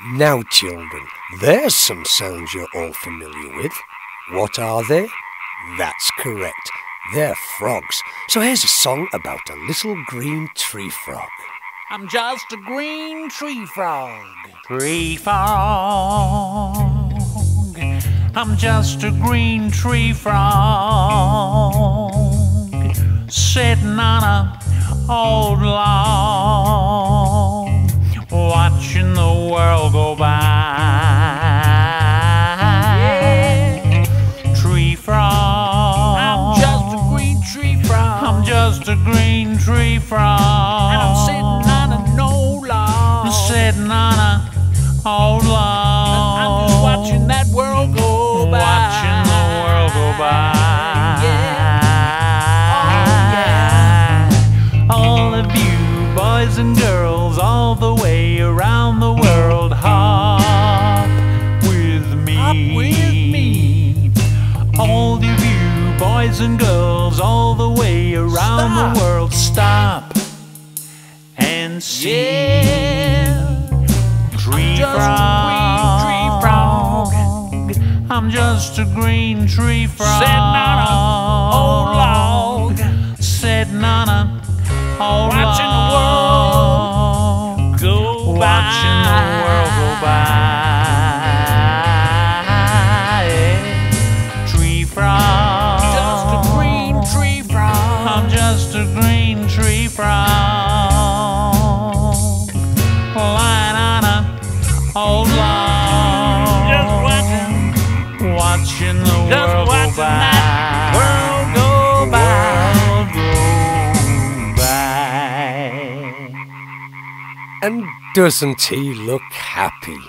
Now, children, there's some sounds you're all familiar with. What are they? That's correct. They're frogs. So here's a song about a little green tree frog. I'm just a green tree frog. Tree frog. I'm just a green tree frog. Sitting on a old log. Just a green tree frog. and I'm sitting on an old log. I'm sitting on a old log. And I'm just watching that world go boys and girls, all the way around Stop. the world, stop and see. Yeah. Tree frog. green tree frog. I'm just a green tree frog. Sitting on a old oh, log. Sitting on a old oh, Watching the world Go Watching the by. world just a green tree frog. Lying on a old log. Just watching, Watching the just world go watching by. that world go by. World go by. And doesn't he look happy?